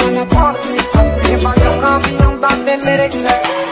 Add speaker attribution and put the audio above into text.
Speaker 1: I'm gonna I'm feeling my own, I'm feeling that lyrics.